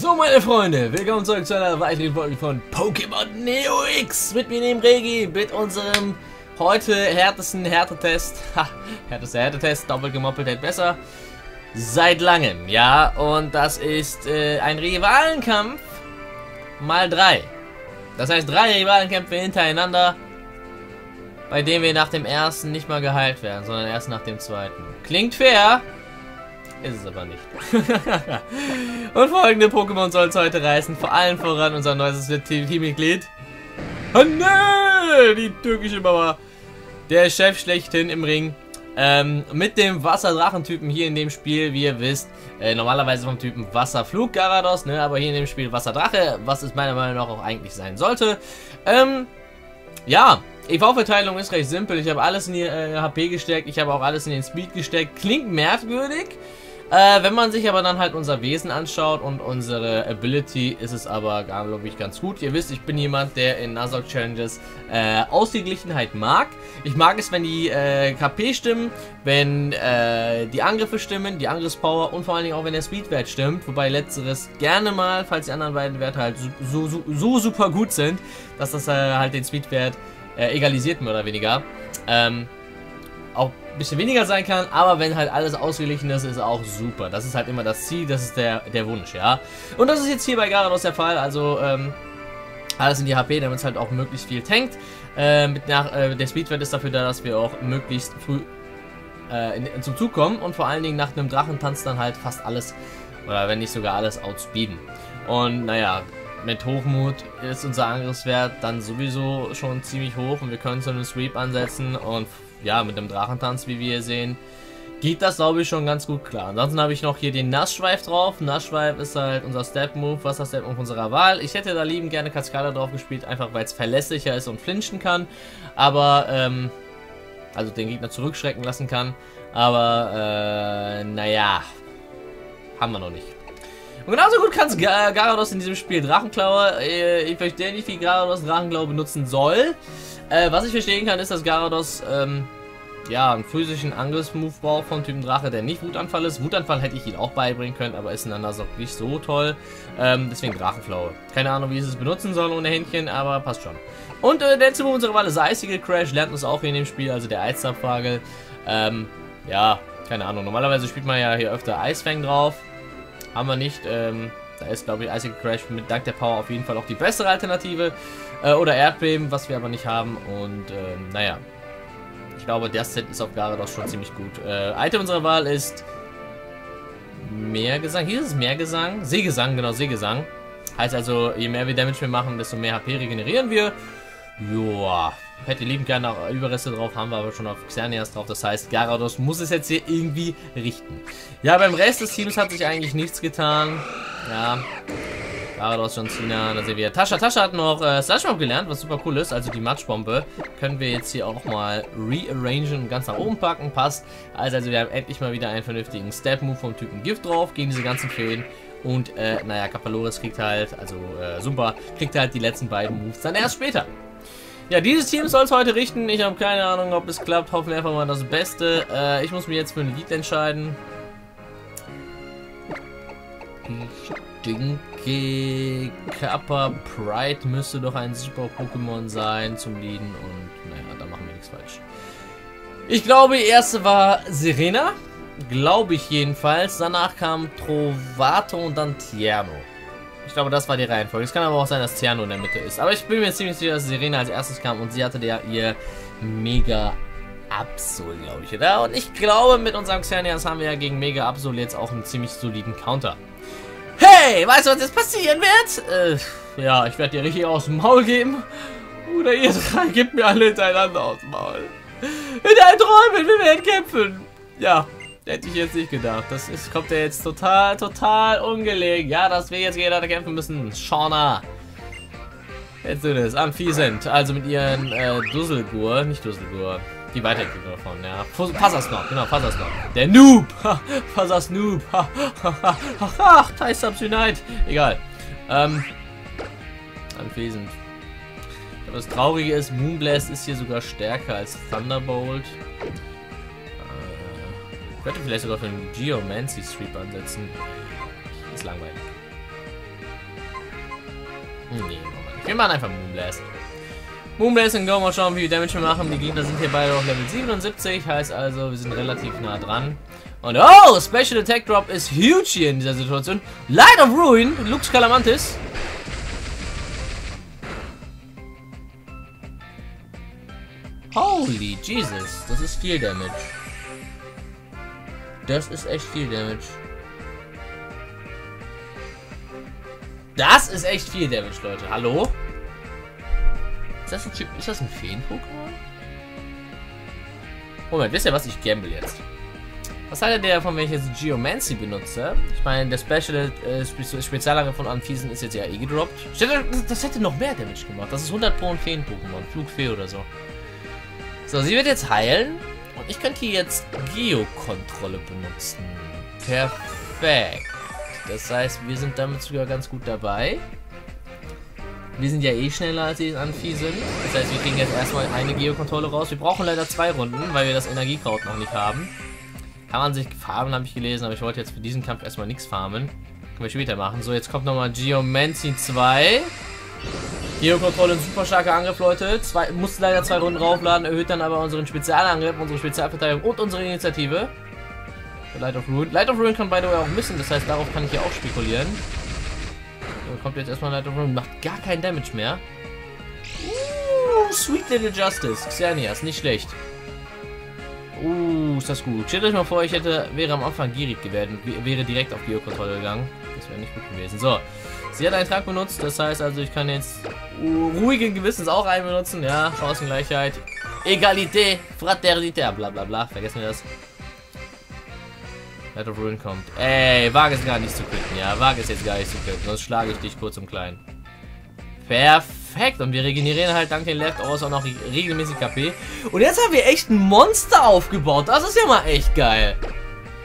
So meine Freunde, willkommen zurück zu einer weiteren Folge von Pokémon Neo X. Mit mir dem Regi, mit unserem heute härtesten Härtetest, ha, härtester Härtetest, doppelt gemoppelt hält besser, seit langem, ja, und das ist äh, ein Rivalenkampf. Mal drei. Das heißt drei Rivalenkämpfe hintereinander, bei denen wir nach dem ersten nicht mal geheilt werden, sondern erst nach dem zweiten. Klingt fair, ist es aber nicht. Und folgende Pokémon soll es heute reißen. Vor allem voran unser neues Teammitglied. Oh ne! Die türkische Mauer. Der Chef schlechthin im Ring. Ähm, mit dem Wasserdrachentypen hier in dem Spiel, wie ihr wisst, äh, normalerweise vom Typen Wasserflug Garados, ne, aber hier in dem Spiel Wasserdrache, was es meiner Meinung nach auch eigentlich sein sollte. Ähm, ja, EV-Verteilung ist recht simpel. Ich habe alles in die äh, HP gesteckt, ich habe auch alles in den Speed gesteckt. Klingt merkwürdig, äh, wenn man sich aber dann halt unser Wesen anschaut und unsere Ability, ist es aber, glaube ich, ganz gut. Ihr wisst, ich bin jemand, der in Nuzlocke Challenges äh, Ausgeglichenheit mag. Ich mag es, wenn die äh, KP stimmen, wenn äh, die Angriffe stimmen, die Angriffspower und vor allen Dingen auch, wenn der Speedwert stimmt. Wobei letzteres gerne mal, falls die anderen beiden Werte halt so, so, so super gut sind, dass das äh, halt den Speedwert äh, egalisiert, mehr oder weniger. Ähm, auch ein bisschen weniger sein kann, aber wenn halt alles ausgeglichen ist, ist auch super. Das ist halt immer das Ziel, das ist der, der Wunsch, ja. Und das ist jetzt hier bei Garados der Fall, also ähm, alles in die HP, damit es halt auch möglichst viel tankt. Äh, mit nach, äh, der Speedwert ist dafür da, dass wir auch möglichst früh äh, in, zum Zug kommen und vor allen Dingen nach einem Drachentanz dann halt fast alles, oder wenn nicht sogar alles, outspeeden. Und naja, mit Hochmut ist unser Angriffswert dann sowieso schon ziemlich hoch und wir können zu einem Sweep ansetzen und ja, mit dem Drachentanz, wie wir hier sehen, geht das, glaube ich, schon ganz gut klar. Ansonsten habe ich noch hier den Nassschweif drauf. Nassschweif ist halt unser Step-Move, Wasser-Step-Move unserer Wahl. Ich hätte da lieben gerne Cascada drauf gespielt, einfach weil es verlässlicher ist und flinchen kann. Aber, ähm, also den Gegner zurückschrecken lassen kann. Aber, äh, naja, haben wir noch nicht. Und genauso gut kann es Garados in diesem Spiel Drachenklaue. Äh, ich verstehe nicht, wie Garados Drachenklaue benutzen soll. Äh, was ich verstehen kann, ist, dass Garados ähm, ja, einen physischen Angriffsmove braucht vom Typen Drache, der nicht Wutanfall ist. Wutanfall hätte ich ihn auch beibringen können, aber ist in Nuzlocke nicht so toll. Ähm, deswegen Drachenflaue. Keine Ahnung, wie es es benutzen soll ohne Händchen, aber passt schon. Und äh, der letzte Move unserer Wahl ist Eisige Crash, lernt uns auch hier in dem Spiel, also der Eisabfrage. Ähm, ja, keine Ahnung. Normalerweise spielt man ja hier öfter Eisfang drauf. Haben wir nicht. Ähm, da ist, glaube ich, Icicle Crash mit dank der Power auf jeden Fall auch die bessere Alternative. Äh, oder Erdbeben, was wir aber nicht haben. Und ähm, naja. Ich glaube, der Set ist auf Garados schon ziemlich gut. Äh, Item unserer Wahl ist Meergesang. Hier ist es Meergesang. Seegesang, genau, Seegesang. Heißt also, je mehr wir Damage wir machen, desto mehr HP regenerieren wir. Joa. Hätte lieben gerne auch Überreste drauf, haben wir aber schon auf Xerneas drauf. Das heißt, Garados muss es jetzt hier irgendwie richten. Ja, beim Rest des Teams hat sich eigentlich nichts getan. Ja. Garados, John Cena, da sehen wir. Tascha, Tascha hat noch äh, Slashmob gelernt, was super cool ist. Also die Matschbombe können wir jetzt hier auch mal rearrangen und ganz nach oben packen. Passt. Also, also wir haben endlich mal wieder einen vernünftigen Step-Move vom Typen Gift drauf gegen diese ganzen Feen. Und, äh, naja, Kapaloris kriegt halt, also, äh, Sumpa kriegt halt die letzten beiden Moves dann erst später. Ja, dieses Team soll es heute richten. Ich habe keine Ahnung, ob es klappt. Hoffen wir einfach mal das Beste. Äh, ich muss mich jetzt für ein Lied entscheiden. Ich denke, Kappa Pride müsste doch ein super Pokémon sein zum Lieden. Und naja, da machen wir nichts falsch. Ich glaube, die erste war Serena. Glaube ich jedenfalls. Danach kam Trovato und dann Tierno. Ich glaube, das war die Reihenfolge. Es kann aber auch sein, dass Tiano in der Mitte ist. Aber ich bin mir ziemlich sicher, dass Serena als erstes kam und sie hatte ja ihr Mega Absol, glaube ich, oder? Und ich glaube, mit unserem Xerneas haben wir ja gegen Mega Absol jetzt auch einen ziemlich soliden Counter. Hey, weißt du, was jetzt passieren wird? Äh, ja, ich werde dir richtig aus dem Maul geben. Oder ihr drei gebt mir alle hintereinander aus dem Maul. In deinen Träumen, wir werden kämpfen. Ja, Hätte ich jetzt nicht gedacht. Das ist, kommt ja jetzt total, total ungelegen. Ja, dass wir jetzt gegeneinander kämpfen müssen. Shauna. Jetzt tut es. Amphisent. Also mit ihren äh, Dusselgur. Nicht Dusselgur. Die Weiterentwicklung davon, ja. Passasnob, genau, Passasnob. Der Noob! Passasnoob! Ach, Thai Subs Unite! Egal. Ähm. Anwesend. Aber das Traurige ist, Moonblast ist hier sogar stärker als Thunderbolt. Äh, könnte vielleicht sogar für einen Geomancy Sweep ansetzen. Ist langweilig. Nee, wir machen einfach Moonblast. Moonblast und Go, mal schauen, wie viel Damage wir machen. Die Gegner sind hier beide auf Level 77, heißt also, wir sind relativ nah dran. Und oh, Special Attack Drop ist huge hier in dieser Situation. Light of Ruin, Lux Calamantis. Holy Jesus, das ist viel Damage. Das ist echt viel Damage. Das ist echt viel Damage, Leute. Hallo? Ist das ein, ist das ein Feen-Pokémon? Moment, wisst ihr was? Ich gamble jetzt. Was haltet ihr davon, wenn ich jetzt Geomancy benutze? Ich meine, der Special äh, Spezialangriff von Anfiesen ist jetzt ja eh gedroppt. Das hätte noch mehr Damage gemacht. Das ist 100 Pro ein Feen-Pokémon. Flugfee oder so. So, sie wird jetzt heilen. Und ich könnte hier jetzt Geo-Kontrolle benutzen. Perfekt. Das heißt, wir sind damit sogar ganz gut dabei. Wir sind ja eh schneller als die Anfiesen. Das heißt, wir kriegen jetzt erstmal eine Geo-Kontrolle raus. Wir brauchen leider zwei Runden, weil wir das Energiekraut noch nicht haben. Kann man sich farmen, habe ich gelesen, aber ich wollte jetzt für diesen Kampf erstmal nichts farmen. Können wir später machen. So, jetzt kommt nochmal Geomancy 2. Geo-Kontrolle, ein super starker Angriff, Leute. Zwei, musste leider zwei Runden raufladen, erhöht dann aber unseren Spezialangriff, unsere Spezialverteidigung und unsere Initiative. Light of Ruin. Light of Ruin kann beide auch missen, das heißt, darauf kann ich ja auch spekulieren. So, kommt jetzt erstmal Light of Ruin, macht gar keinen Damage mehr. Uh, Sweet Little Justice. Xernias, nicht schlecht. Uh, ist das gut. Stellt euch mal vor, ich hätte, wäre am Anfang gierig gewesen, wäre direkt auf Geo-Kontrolle gegangen. Das wäre nicht gut gewesen. So, Sie hat einen Trank benutzt, das heißt also, ich kann jetzt ruhigen Gewissens auch einen benutzen. Ja, Chancengleichheit. Egalité, Fraternité, bla bla bla. Vergessen wir das. Light of Ruin kommt. Ey, wage es gar nicht zu quitten, ja. Wage es jetzt gar nicht zu quitten, sonst schlage ich dich kurz im Kleinen. Perfekt. Und wir regenerieren halt dank den Leftovers auch noch regelmäßig KP. Und jetzt haben wir echt ein Monster aufgebaut. Das ist ja mal echt geil.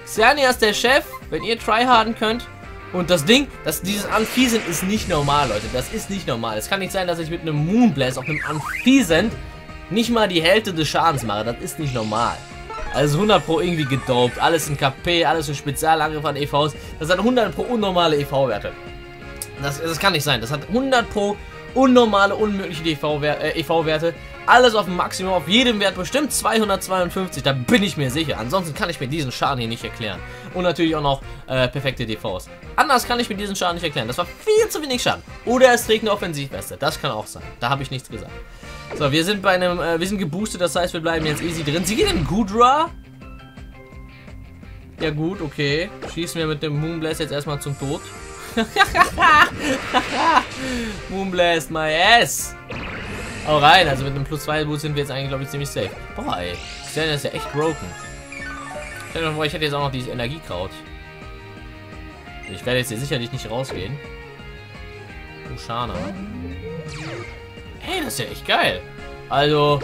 Xernia ist der Chef. Wenn ihr tryharden könnt, und das Ding, dass dieses Amphisent ist nicht normal, Leute. Das ist nicht normal. Es kann nicht sein, dass ich mit einem Moonblast auf einem Amphisent nicht mal die Hälfte des Schadens mache. Das ist nicht normal. Also 100 Pro irgendwie gedopt. Alles in KP, alles in Spezialangriff an EVs. Das hat 100 Pro unnormale EV-Werte. Das, das kann nicht sein. Das hat 100 Pro unnormale, unmögliche EV-Werte. Alles auf dem Maximum, auf jedem Wert bestimmt 252, da bin ich mir sicher. Ansonsten kann ich mir diesen Schaden hier nicht erklären. Und natürlich auch noch äh, perfekte DVs. Anders kann ich mir diesen Schaden nicht erklären. Das war viel zu wenig Schaden. Oder es trägt eine Offensivweste. Das kann auch sein. Da habe ich nichts gesagt. So, wir sind bei einem, äh, wir sind geboostet, das heißt, wir bleiben jetzt easy drin. Sie geht in Gudra. Ja gut, okay. Schießen wir mit dem Moonblast jetzt erstmal zum Tod. Moonblast my ass. Hau rein, also mit einem plus 2 Boost sind wir jetzt eigentlich, glaube ich, ziemlich safe. Boah, ey. Xenia ist ja echt broken. Ich hätte jetzt auch noch dieses Energiekraut. Ich werde jetzt hier sicherlich nicht rausgehen. Ushana. Hey, das ist ja echt geil. Also,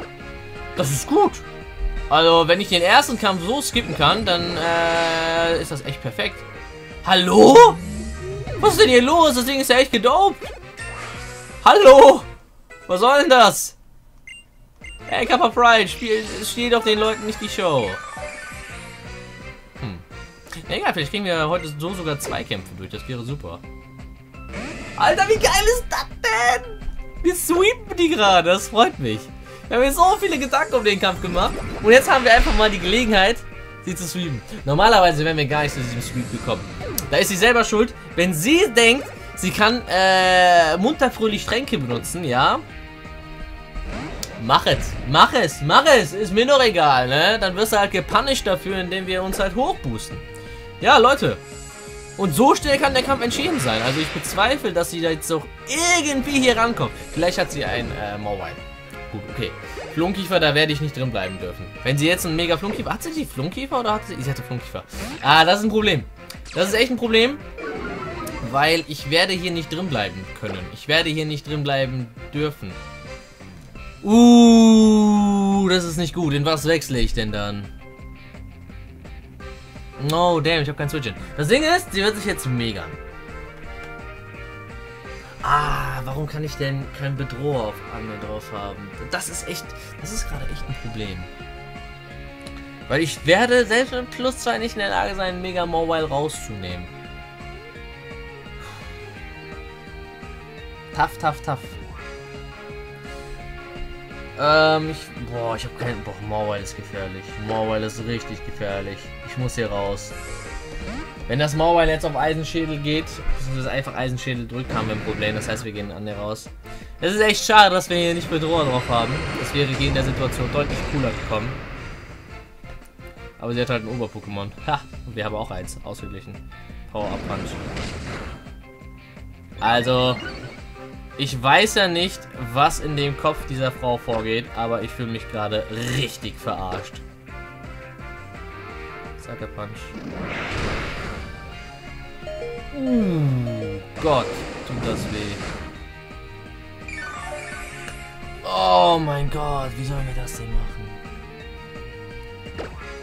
das ist gut. Also, wenn ich den ersten Kampf so skippen kann, dann äh, ist das echt perfekt. Hallo? Was ist denn hier los? Das Ding ist ja echt gedopt. Hallo? Was soll denn das? Hey, Kappa Pride, spiel, spielt auf den Leuten nicht die Show. Egal, vielleicht kriegen wir heute so sogar zwei Kämpfe durch. Das wäre super. Alter, wie geil ist das denn? Wir sweepen die gerade, das freut mich. Wir haben so viele Gedanken um den Kampf gemacht. Und jetzt haben wir einfach mal die Gelegenheit, sie zu sweepen. Normalerweise wären wir gar nicht zu diesem Sweep gekommen. Da ist sie selber schuld. Wenn sie denkt, sie kann äh, munter fröhlich Tränke benutzen, ja, Mach es, mach es, mach es, ist mir doch egal, ne? Dann wirst du halt gepunished dafür, indem wir uns halt hochboosten. Ja, Leute. Und so schnell kann der Kampf entschieden sein. Also ich bezweifle, dass sie da jetzt auch irgendwie hier rankommt. Vielleicht hat sie ein äh, Mauerwein. Gut, okay. Flunkiefer, da werde ich nicht drin bleiben dürfen. Wenn sie jetzt einen mega Flunkiefer... Hat sie die Flunkiefer oder hat sie... Sie hatte Flunkiefer. Ah, das ist ein Problem. Das ist echt ein Problem. Weil ich werde hier nicht drin bleiben können. Ich werde hier nicht drin bleiben dürfen. Uh, das ist nicht gut. In was wechsle ich denn dann? No, damn, ich habe kein Switch. Das Ding ist, sie wird sich jetzt mega. Ah, warum kann ich denn kein Bedroher auf Anne drauf haben? Das ist echt, das ist gerade echt ein Problem. Weil ich werde selbst mit Plus 2 nicht in der Lage sein, Mega Mobile rauszunehmen. Tough, tough, tough. Ähm, ich, boah, ich habe keinen, boah, Mobile ist gefährlich. Mobile ist richtig gefährlich. Ich muss hier raus. Wenn das Mauerbeil jetzt auf Eisenschädel geht, beziehungsweise einfach Eisenschädel drückt, haben wir ein Problem. Das heißt, wir gehen an der raus. Es ist echt schade, dass wir hier nicht Bedroher drauf haben. Das wäre in der Situation deutlich cooler gekommen. Aber sie hat halt ein Ober-Pokémon. Ha, und wir haben auch eins ausgeglichen. Power-Up Punch. Also, ich weiß ja nicht, was in dem Kopf dieser Frau vorgeht, aber ich fühle mich gerade richtig verarscht. Sucker Punch. Uh, Gott, tut das weh. Oh mein Gott, wie sollen wir das denn machen?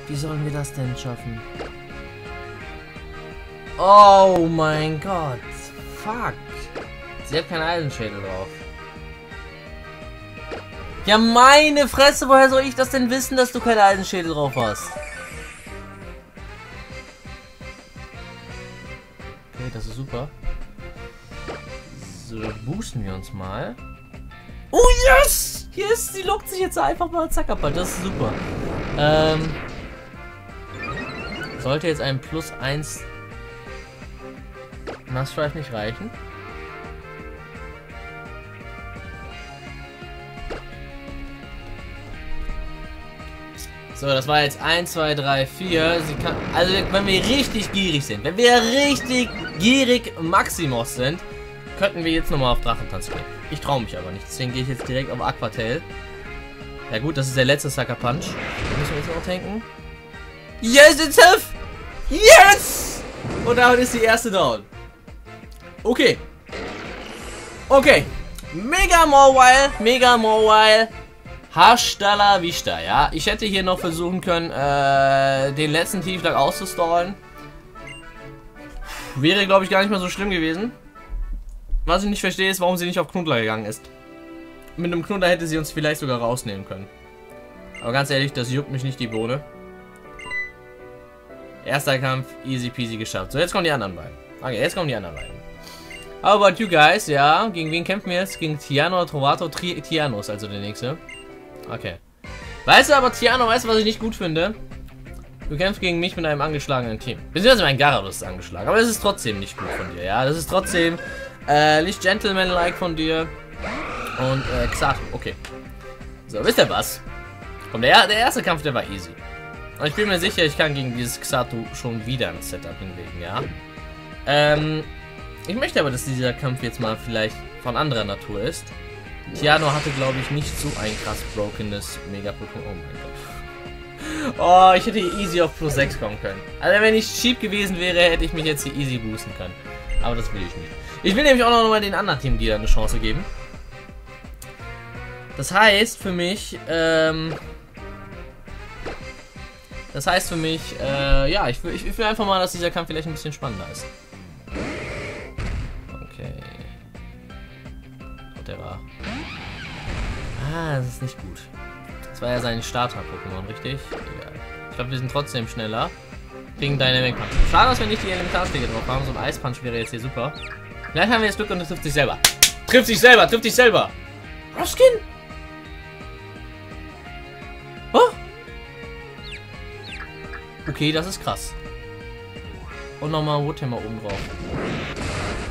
Wie sollen wir das denn schaffen? Oh mein Gott. Fuck. Sie hat keinen Eisenschädel drauf. Ja, meine Fresse, woher soll ich das denn wissen, dass du keinen Eisenschädel drauf hast? das ist super. So, boosten wir uns mal. Oh, yes! Yes! Sie lockt sich jetzt einfach mal Zackerball. Das ist super. Ähm, sollte jetzt ein Plus 1 Nassstrife nicht reichen? So, das war jetzt 1, 2, 3, 4. Sie kann, also, wenn wir richtig gierig sind, wenn wir richtig gierig Maximus sind, könnten wir jetzt nochmal auf Drachentanz gehen. Ich traue mich aber nicht, deswegen gehe ich jetzt direkt auf Aquatail. Ja gut, das ist der letzte Sucker Punch. Da müssen wir jetzt noch denken. Yes, it's Hilf! Yes! Und damit ist die erste down. Okay. Okay. Mega Mobile, Mega Mobile. Hastala Vista, ja. Ich hätte hier noch versuchen können, äh, den letzten Tiefschlag auszustallen. Wäre, glaube ich, gar nicht mal so schlimm gewesen. Was ich nicht verstehe, ist, warum sie nicht auf Knuddler gegangen ist. Mit einem Knuddler hätte sie uns vielleicht sogar rausnehmen können. Aber ganz ehrlich, das juckt mich nicht die Bohne. Erster Kampf, easy peasy geschafft. So, jetzt kommen die anderen beiden. Okay, jetzt kommen die anderen beiden. How about you guys? Ja, gegen wen kämpfen wir jetzt? Gegen Tiano Trovato Tri Tianos, also der nächste. Okay. Weißt du aber, Tiano, weißt du, was ich nicht gut finde? Du kämpfst gegen mich mit einem angeschlagenen Team. Beziehungsweise mein Gyarados ist angeschlagen. Aber das ist trotzdem nicht gut von dir, ja? Das ist trotzdem äh, nicht gentleman-like von dir. Und äh, Xato, okay. So, wisst ihr was? Komm, der, der erste Kampf, der war easy. Und ich bin mir sicher, ich kann gegen dieses Xato schon wieder ein Setup hinlegen, ja? Ähm, ich möchte aber, dass dieser Kampf jetzt mal vielleicht von anderer Natur ist. Tiano hatte, glaube ich, nicht so ein krass brokenes Mega-Pokémon. Oh mein Gott. Oh, ich hätte hier easy auf plus 6 kommen können. Also wenn ich cheap gewesen wäre, hätte ich mich jetzt hier easy boosten können. Aber das will ich nicht. Ich will nämlich auch noch mal den anderen Team die eine Chance geben. Das heißt für mich, ähm... Das heißt für mich, äh, ja, ich will, ich will einfach mal, dass dieser Kampf vielleicht ein bisschen spannender ist. Das ist nicht gut. Das war ja sein Starter-Pokémon, richtig? Egal. Ich glaube, wir sind trotzdem schneller. Gegen Dynamic Punch. Schade, dass wir nicht die Elementarschläge drauf haben. So ein Eispunch wäre jetzt hier super. Vielleicht haben wir jetzt Glück und es trifft sich selber. Trifft sich selber, trifft sich selber. Roskin? Oh? Okay, das ist krass. Und nochmal Woodhammer oben drauf.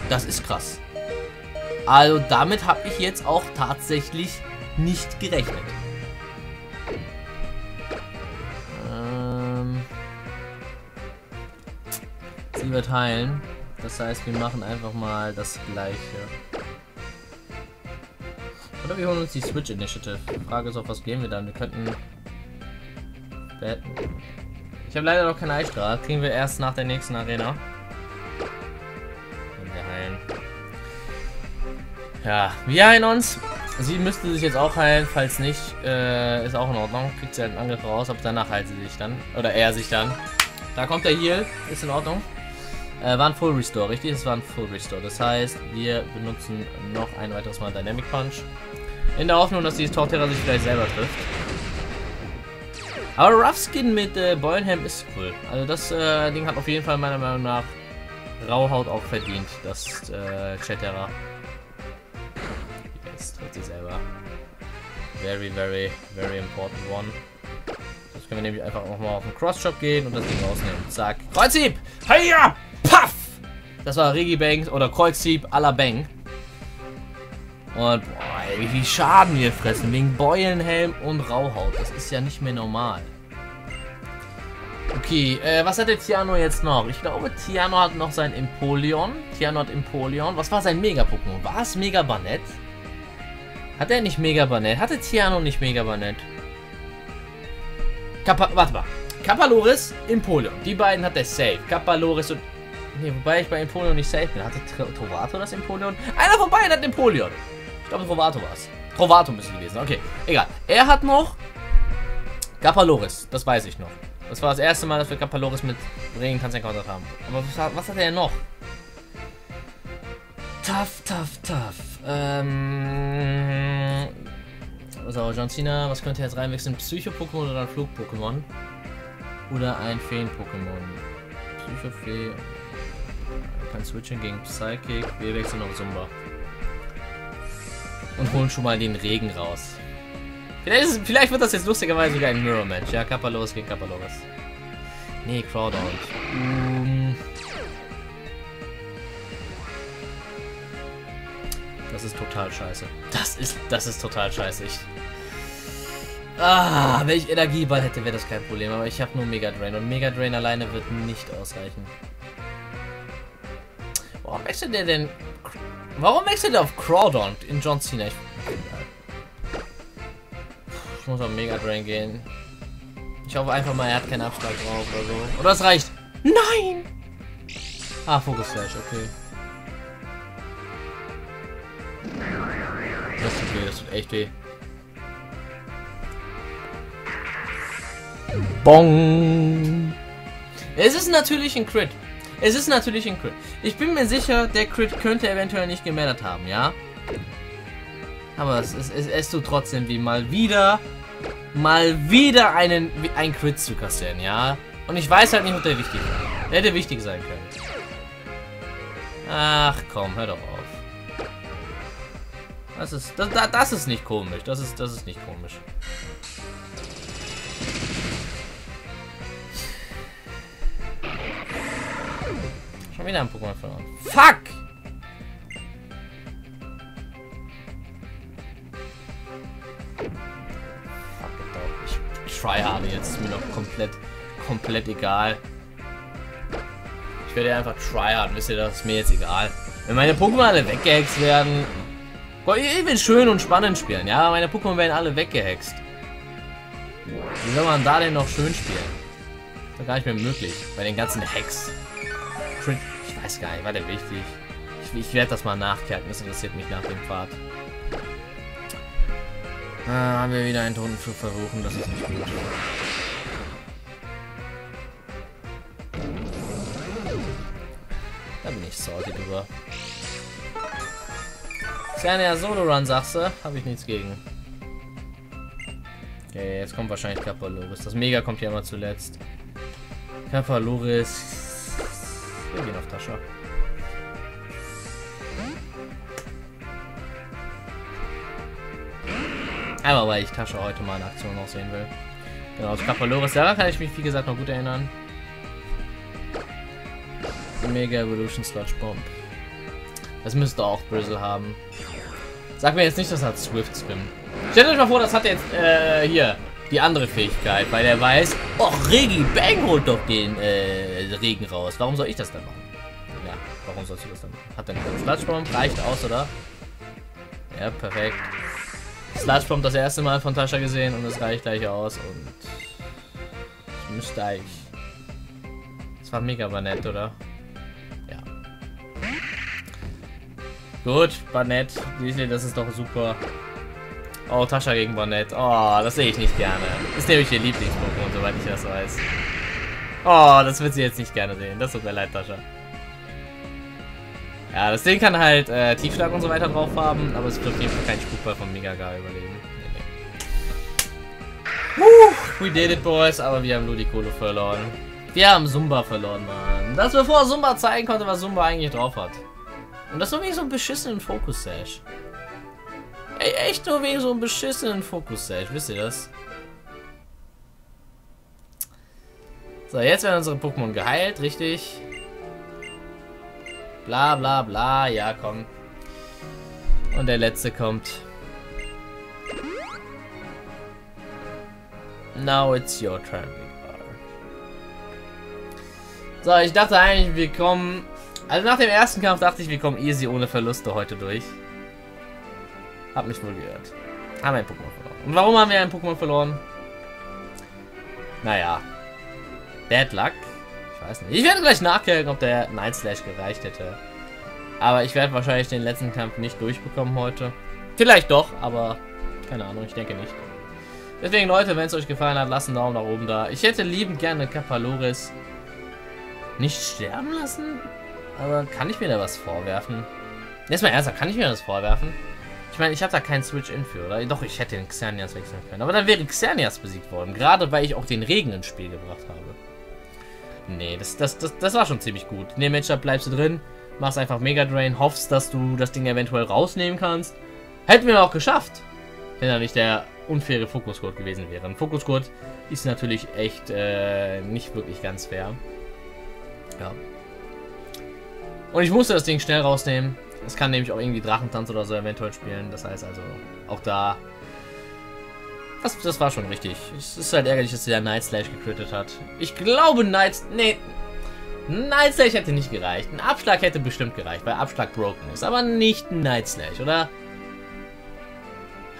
Das ist krass. Also damit habe ich jetzt auch tatsächlich nicht gerechnet. Ähm, sie wird heilen. Das heißt, wir machen einfach mal das gleiche. Oder wir holen uns die Switch Initiative. Die Frage ist, auf was gehen wir dann? Wir könnten... Ich habe leider noch keinen Eistrahl. Kriegen wir erst nach der nächsten Arena. Und wir heilen. Ja, wir heilen uns. Sie müsste sich jetzt auch heilen, falls nicht, äh, ist auch in Ordnung. Kriegt sie halt einen Angriff raus, aber danach heilt sie sich dann. Oder er sich dann. Da kommt der Heal, ist in Ordnung. Äh, war ein Full Restore, richtig? Es war ein Full Restore. Das heißt, wir benutzen noch ein weiteres Mal Dynamic Punch. In der Hoffnung, dass dieses Torterra sich vielleicht selber trifft. Aber Rough Skin mit äh, Boilham ist cool. Also das äh, Ding hat auf jeden Fall meiner Meinung nach Rauhaut auch verdient, das äh, Chatterer. Very, very, very important one. Jetzt können wir nämlich einfach nochmal auf den Cross-Shop gehen und das Ding rausnehmen. Zack. Kreuzhieb! Heia! Paff! Das war Regibank oder Kreuzhieb à la Bang. Und boah, ey, wie viel Schaden wir fressen. Wegen Beulenhelm und Rauhaut. Das ist ja nicht mehr normal. Okay, äh, was hat der Tiano jetzt noch? Ich glaube, Tiano hat noch sein Empoleon. Tiano hat Empoleon. Was war sein Mega-Pokémon? War es Mega Banett? Hat er nicht Mega Banett? Hatte Tiano nicht Mega Banett? Kappa, warte mal. Kapaloris, Empoleon. Die beiden hat er safe. Kapaloris und... Ne, wobei ich bei Empoleon nicht safe bin. Hatte Trovato das Empoleon? Einer von beiden hat Empoleon. Ich glaube, Trovato war es. Trovato müsste gewesen. Okay, egal. Er hat noch Kapaloris. Das weiß ich noch. Das war das erste Mal, dass wir Kapaloris mit Regentanz encountert haben. Aber was, was hat er noch? Tough, tough, tough. Ähm... So, John Cena, was könnte jetzt reinwechseln? Psycho-Pokémon oder ein Flug-Pokémon? Oder ein Feen-Pokémon? Psycho-Fee. Kann switchen gegen Psychic. Wir wechseln auf Zumba. Und holen schon mal den Regen raus. Vielleicht, es, vielleicht wird das jetzt lustigerweise sogar ein Mirror-Match. Ja, Kappalos gegen Kappalos. Nee, Crowdown. Um, das ist total scheiße. Das ist, das ist total scheiße. Ich, ah, wenn ich Energieball hätte, wäre das kein Problem. Aber ich habe nur Mega Drain und Mega Drain alleine wird nicht ausreichen. Warum wechselt der denn? Warum wechselt er auf Crowdon in John Cena? Ich, ich muss auf Mega Drain gehen. Ich hoffe einfach mal, er hat keinen Abschlag drauf oder so. Oder es reicht. Nein! Ah, Focus Flash, okay. Das tut weh, das tut echt weh. Bong! Es ist natürlich ein Crit. Es ist natürlich ein Crit. Ich bin mir sicher, der Crit könnte eventuell nicht gemeldet haben, ja? Aber es, es, es, es tut trotzdem wie mal wieder, mal wieder einen, ein Crit zu kassieren, ja? Und ich weiß halt nicht, ob der wichtig war. Der hätte wichtig sein können. Ach komm, hör doch auf. Das ist, das, das ist nicht komisch. Das ist, das ist nicht komisch. Schon wieder ein Pokémon verloren. Fuck! Ich tryharde jetzt. Ist mir noch komplett, komplett egal. Ich werde einfach tryharden. Wisst ihr, das ist mir jetzt egal. Wenn meine Pokémon alle weggehext werden... Ich will schön und spannend spielen. Ja, meine Pokémon werden alle weggehext. Wie soll man da denn noch schön spielen? Das ist gar nicht mehr möglich. Bei den ganzen Hacks. Ich weiß gar nicht, war der wichtig? Ich, ich werde das mal nachkerken, das interessiert mich nach dem Pfad. Ah, haben wir wieder einen Toten zu versuchen, das ist nicht gut. Da bin ich salty drüber. Kleiner Solo-Run, sagst du? Habe ich nichts gegen. Okay, jetzt kommt wahrscheinlich Kappa-Loris. Das Mega kommt ja immer zuletzt. Kappa-Loris wir gehen auf Tascha. Aber weil ich Tascha heute mal in Aktion auch sehen will. Genau, aus Kapaloris selber kann ich mich wie gesagt noch gut erinnern. Mega Evolution Sludge Bomb. Das müsste auch Brizzle haben. Sag mir jetzt nicht, das hat Swift Swim. Stellt euch mal vor, das hat jetzt äh, hier die andere Fähigkeit, weil er weiß, oh, Regi, Bang holt doch den äh, Regen raus. Warum soll ich das dann machen? Ja, warum sollst du das dann machen? Hat er einen Sludgebomb? Reicht aus, oder? Ja, perfekt. Sludge Bomb das erste Mal von Tascha gesehen und es reicht gleich aus und ich müsste eigentlich. Das war mega nett, oder? Gut, Banett. Das ist doch super. Oh, Tascha gegen Bonnet. Oh, das sehe ich nicht gerne. Ist nämlich ihr Lieblings-Pokémon, soweit ich das weiß. Oh, das wird sie jetzt nicht gerne sehen. Das tut mir leid, Tascha. Ja, das Ding kann halt äh, Tiefschlag und so weiter drauf haben, aber es wird auf jeden Fall kein Spukball von Megagar überleben. Nee, nee. Uh, we did it, boys, aber wir haben Kohle verloren. Wir haben Zumba verloren, Mann. Das bevor Zumba zeigen konnte, was Zumba eigentlich drauf hat. Und das nur wegen so einem beschissenen Fokus-Sash. Ey, echt nur wegen so einem beschissenen Fokus-Sash, wisst ihr das? So, jetzt werden unsere Pokémon geheilt, richtig? Bla bla bla, ja komm. Und der letzte kommt. Now it's your turn, So, ich dachte eigentlich, wir kommen... Also nach dem ersten Kampf dachte ich, wir kommen easy ohne Verluste heute durch. Hab mich wohl gehört. Haben wir ein Pokémon verloren. Und warum haben wir ein Pokémon verloren? Naja. Bad Luck. Ich weiß nicht. Ich werde gleich nachgucken, ob der Night Slash gereicht hätte. Aber ich werde wahrscheinlich den letzten Kampf nicht durchbekommen heute. Vielleicht doch, aber keine Ahnung, ich denke nicht. Deswegen, Leute, wenn es euch gefallen hat, lasst einen Daumen nach oben da. Ich hätte liebend gerne Kapaloris nicht sterben lassen, aber kann ich mir da was vorwerfen? Erstmal ernsthaft, kann ich mir das vorwerfen? Ich meine, ich habe da keinen Switch-In für, oder? Doch, ich hätte den Xerneas wechseln können. Aber dann wäre Xerneas besiegt worden. Gerade weil ich auch den Regen ins Spiel gebracht habe. Nee, das, das, das, das war schon ziemlich gut. In dem Matchup bleibst du drin, machst einfach Mega Drain, hoffst, dass du das Ding eventuell rausnehmen kannst. Hätten wir auch geschafft, wenn da nicht der unfaire Fokuscode gewesen wäre. Ein Fokuscode ist natürlich echt äh, nicht wirklich ganz fair. Ja. Und ich musste das Ding schnell rausnehmen. Es kann nämlich auch irgendwie Drachentanz oder so eventuell spielen. Das heißt also, auch da das, das war schon richtig. Es ist halt ärgerlich, dass der Night Slash gecrittet hat. Ich glaube, Night... Nee. Night Slash hätte nicht gereicht. Ein Abschlag hätte bestimmt gereicht, weil Abschlag broken ist. Aber nicht Night Slash, oder?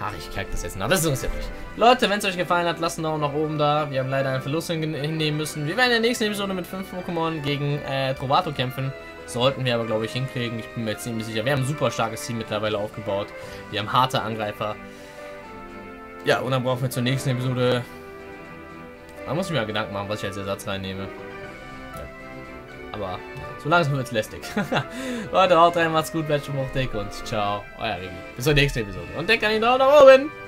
Ach, ich kacke das jetzt nach. Das ist ja nicht. Leute, wenn es euch gefallen hat, lasst einen Daumen nach oben da. Wir haben leider einen Verlust hinnehmen müssen. Wir werden in der nächsten Episode mit 5 Pokémon gegen äh, Trovato kämpfen. Sollten wir aber, glaube ich, hinkriegen. Ich bin mir ziemlich sicher. Wir haben ein super starkes Team mittlerweile aufgebaut. Wir haben harte Angreifer. Ja, und dann brauchen wir zur nächsten Episode... Da muss ich mir Gedanken machen, was ich als Ersatz reinnehme. Ja. Aber so langsam wird es lästig. Leute, haut rein, macht's gut, bleibt schon hoch dick und ciao, euer Regi. Bis zur nächsten Episode. Und denkt an den Daumen nach oben!